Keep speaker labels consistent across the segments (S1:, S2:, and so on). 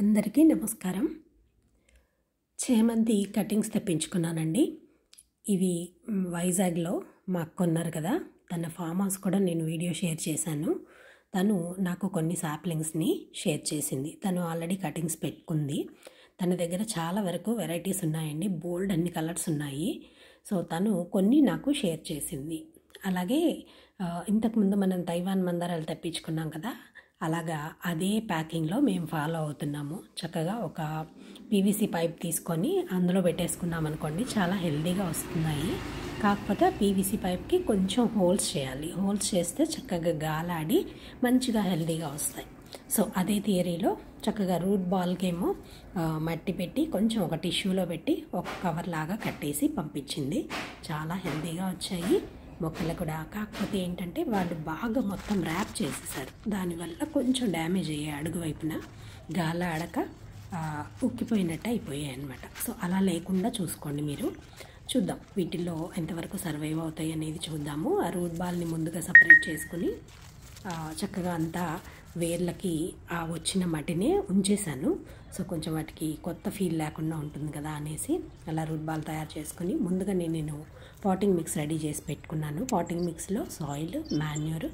S1: అందరికీ నమస్కారం. చేమంతి కటింగ్స్ తెప్పించుకున్నానండి. ఇవి వైజాగ్లో మా అక్క ఉన్నారు కదా తన ఫామ్ హౌస్ కూడా నేను వీడియో షేర్ చేశాను. తను నాకు కొన్ని సాప్లింగ్స్ని షేర్ చేసింది. తను ఆల్రెడీ కటింగ్స్ పెట్టుకుంది. తన దగ్గర చాలా వరకు వెరైటీస్ ఉన్నాయండి. బోల్డ్ అన్ని కలర్స్ ఉన్నాయి. సో తను కొన్ని నాకు షేర్ చేసింది. అలాగే ఇంతకుముందు మనం తైవాన్ మందారాలు తెప్పించుకున్నాం కదా అలాగా అదే ప్యాకింగ్లో మేము ఫాలో అవుతున్నాము. చక్కగా ఒక పీవీసీ పైప్ తీసుకొని అందులో పెట్టేసుకున్నాం అనుకోండి చాలా హెల్దీగా వస్తున్నాయి. కాకపోతే ఆ పీవీసీ పైప్కి కొంచెం హోల్స్ చేయాలి. హోల్స్ చేస్తే చక్కగా గాలాడి మంచిగా హెల్దీగా వస్తాయి. సో అదే థియరీలో చక్కగా రూట్ బాల్కేమో మట్టి పెట్టి కొంచెం ఒక టిష్యూలో పెట్టి ఒక కవర్ లాగా కట్టేసి పంపించింది. చాలా హెల్దీగా వచ్చాయి. మొక్కలు కూడా. కాకపోతే ఏంటంటే వాళ్ళు బాగా మొత్తం ర్యాప్ చేసేసారు. దానివల్ల కొంచెం డ్యామేజ్ అయ్యాయి అడుగు వైపున గాల ఆడక ఉక్కిపోయినట్టు అయిపోయాయి అనమాట సో అలా లేకుండా చూసుకోండి మీరు. చూద్దాం వీటిల్లో ఎంతవరకు సర్వైవ్ అవుతాయి అనేది చూద్దాము. ఆ రూట్ బాల్ని ముందుగా సపరేట్ చేసుకుని చక్కగా అంతా వేర్లకి ఆ వచ్చిన మట్టినే ఉంచేశాను. సో కొంచెం వాటికి కొత్త ఫీల్ లేకుండా ఉంటుంది కదా అనేసి అలా రూట్ బాల్ తయారు చేసుకుని ముందుగా నేను నేను పాటింగ్ మిక్స్ రెడీ చేసి పెట్టుకున్నాను. Potting మిక్స్లో soil manure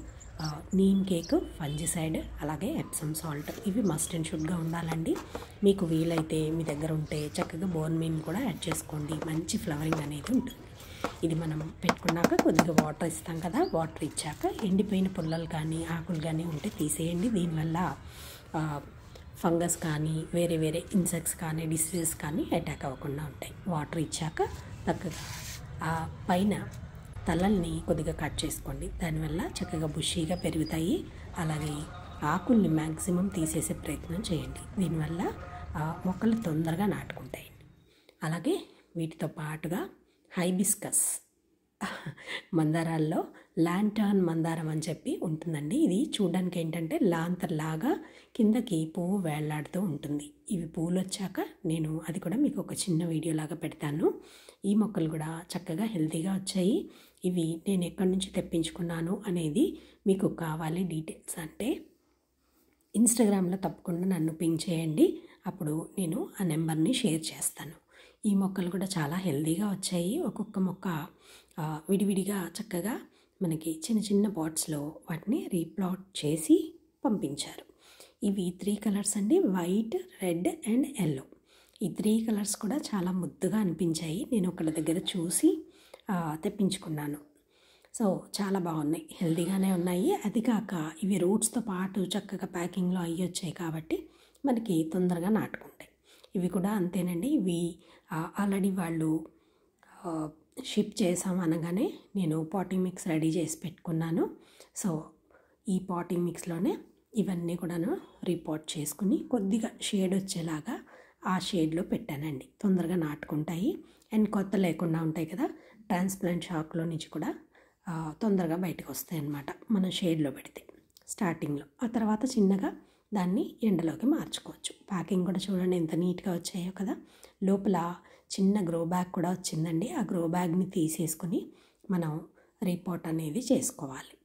S1: neem cake fungicide అలాగే ఎప్సమ్ సాల్ట్ ఇవి మస్ట్ అండ్ షుడ్గా ఉండాలండి. మీకు వీలైతే మీ దగ్గర ఉంటే చక్కగా బోన్ మీన్ కూడా యాడ్ చేసుకోండి. మంచి ఫ్లవరింగ్ అనేది ఉంటుంది. ఇది మనం పెట్టుకున్నాక కొద్దిగా వాటర్ ఇస్తాం కదా వాటర్ ఇచ్చాక ఎండిపోయిన పుల్లలు కానీ ఆకులు కానీ ఉంటే తీసేయండి. దీనివల్ల ఫంగస్ కానీ వేరే వేరే ఇన్సెక్ట్స్ కానీ డిసీజెస్ కానీ అటాక్ అవ్వకుండా ఉంటాయి. వాటర్ ఇచ్చాక చక్కగా ఆ పైన తలల్ని కొద్దిగా కట్ చేసుకోండి. దానివల్ల చక్కగా బుషీగా పెరుగుతాయి. అలాగే ఆకుల్ని మ్యాక్సిమం తీసేసే ప్రయత్నం చేయండి. దీనివల్ల ఆ, మొక్కలు తొందరగా నాటుకుంటాయి. అలాగే వీటితో పాటుగా హైబిస్కస్. మందారాల్లో లాంటర్న్ మందారం అని చెప్పి ఉంటుందండి. ఇది చూడడానికి ఏంటంటే లాంతర్ లాగా కిందకి పువ్వు వేళ్ళాడుతూ ఉంటుంది. ఇవి పువ్వులు వచ్చాక నేను అది కూడా మీకు ఒక చిన్న వీడియో లాగా పెడతాను. ఈ మొక్కలు కూడా చక్కగా హెల్తీగా వచ్చాయి. ఇవి నేను ఎక్కడి నుంచి తెప్పించుకున్నాను అనేది మీకు కావాలి డీటెయిల్స్ అంటే ఇన్స్టాగ్రామ్లో తప్పకుండా నన్ను పింక్ చేయండి. అప్పుడు నేను ఆ నెంబర్ని షేర్ చేస్తాను. ఈ మొక్కలు కూడా చాలా హెల్దీగా వచ్చాయి. ఒక్కొక్క మొక్క విడివిడిగా చక్కగా మనకి చిన్న చిన్న పాట్స్లో వాటిని రీప్లాట్ చేసి పంపించారు. ఇవి త్రీ కలర్స్ అండి. White red and yellow. ఈ త్రీ కలర్స్ కూడా చాలా ముద్దుగా అనిపించాయి. నేను ఒకళ్ళ దగ్గర చూసి తెప్పించుకున్నాను. సో చాలా బాగున్నాయి. హెల్తీగానే ఉన్నాయి. అది కాక ఇవి రూట్స్తో పాటు చక్కగా ప్యాకింగ్లో అయ్యి వచ్చాయి కాబట్టి మనకి తొందరగా నాటుకుంటాయి. ఇవి కూడా అంతేనండి. ఇవి ఆల్రెడీ వాళ్ళు షిప్ చేసాం అనగానే నేను పాటింగ్ మిక్స్ రెడీ చేసి పెట్టుకున్నాను. సో ఈ పాటింగ్ మిక్స్లోనే ఇవన్నీ కూడాను రిపోర్ట్ చేసుకుని కొద్దిగా షేడ్ వచ్చేలాగా ఆ షేడ్లో పెట్టానండి. తొందరగా నాటుకుంటాయి. అండ్ కొత్త లేకుండా ఉంటాయి కదా ట్రాన్స్ప్లాంట్ షాక్లో నుంచి కూడా తొందరగా బయటకు వస్తాయి అన్నమాట మనం షేడ్లో పెడితే స్టార్టింగ్లో ఆ తర్వాత చిన్నగా దాన్ని ఎండలోకి మార్చుకోవచ్చు. ప్యాకింగ్ కూడా చూడండి ఎంత నీట్గా వచ్చాయో కదా. లోపల చిన్న గ్రో బ్యాగ్ కూడా వచ్చిందండి. ఆ గ్రో బ్యాగ్ని తీసేసుకుని మనం రిపోర్ట్ అనేది చేసుకోవాలి.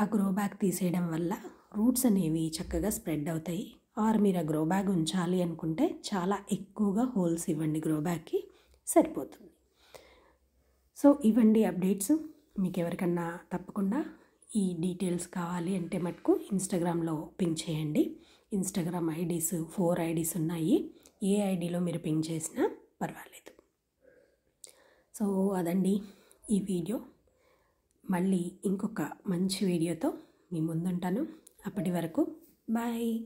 S1: ఆ గ్రో బ్యాగ్ తీసేయడం వల్ల రూట్స్ అనేవి చక్కగా స్ప్రెడ్ అవుతాయి. ఆర్ మీరు ఆ గ్రో బ్యాగ్ ఉంచాలి అనుకుంటే చాలా ఎక్కువగా హోల్స్ ఇవ్వండి గ్రో బ్యాగ్కి సరిపోతుంది. సో ఇవ్వండి అప్డేట్స్. మీకు ఎవరికన్నా తప్పకుండా ఈ డీటెయిల్స్ కావాలి అంటే మటుకు ఇన్స్టాగ్రామ్లో పింగ్ చేయండి. ఇన్స్టాగ్రామ్ ఐడీస్ ఫోర్ ఐడీస్ ఉన్నాయి. ఏ ఐడిలో మీరు పింగ్ చేసినా పర్వాలేదు. సో అదండి ఈ వీడియో. మళ్ళీ ఇంకొక మంచి వీడియోతో మీ ముందుంటాను. అప్పటి వరకు బాయ్.